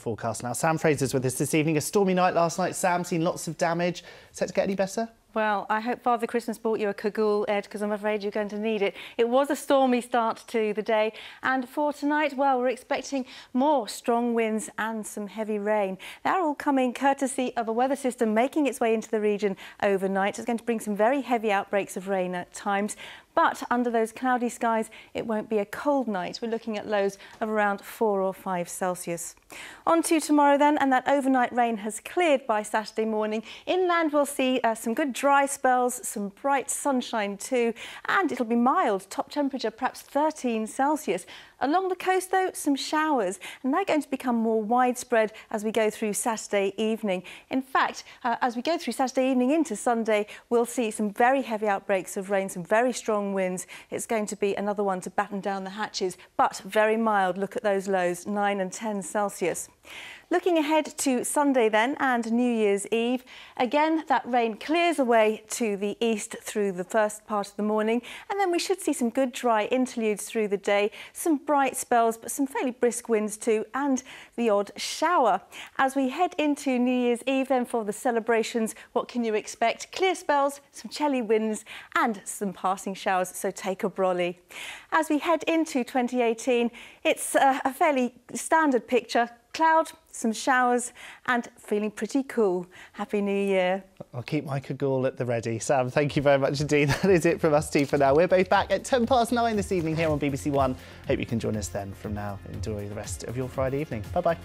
Forecast now. Sam Fraser's with us this evening. A stormy night last night. Sam, seen lots of damage. Set to get any better? Well, I hope Father Christmas bought you a cagoule, Ed, because I'm afraid you're going to need it. It was a stormy start to the day. And for tonight, well, we're expecting more strong winds and some heavy rain. They're all coming courtesy of a weather system making its way into the region overnight. It's going to bring some very heavy outbreaks of rain at times. But under those cloudy skies, it won't be a cold night. We're looking at lows of around 4 or 5 Celsius. On to tomorrow then, and that overnight rain has cleared by Saturday morning. Inland we'll see uh, some good dry spells, some bright sunshine too, and it'll be mild, top temperature perhaps 13 Celsius. Along the coast though, some showers, and they're going to become more widespread as we go through Saturday evening. In fact, uh, as we go through Saturday evening into Sunday, we'll see some very heavy outbreaks of rain, some very strong winds. It's going to be another one to batten down the hatches, but very mild. Look at those lows, 9 and 10 Celsius. Looking ahead to Sunday then and New Year's Eve, again that rain clears away to the east through the first part of the morning and then we should see some good dry interludes through the day, some bright spells but some fairly brisk winds too and the odd shower. As we head into New Year's Eve then for the celebrations, what can you expect? Clear spells, some chilly winds and some passing showers, so take a brolly. As we head into 2018, it's a, a fairly standard picture cloud, some showers and feeling pretty cool. Happy New Year. I'll keep my cagoule at the ready. Sam, thank you very much indeed. That is it from us two for now. We're both back at 10 past 9 this evening here on BBC One. Hope you can join us then from now. Enjoy the rest of your Friday evening. Bye-bye.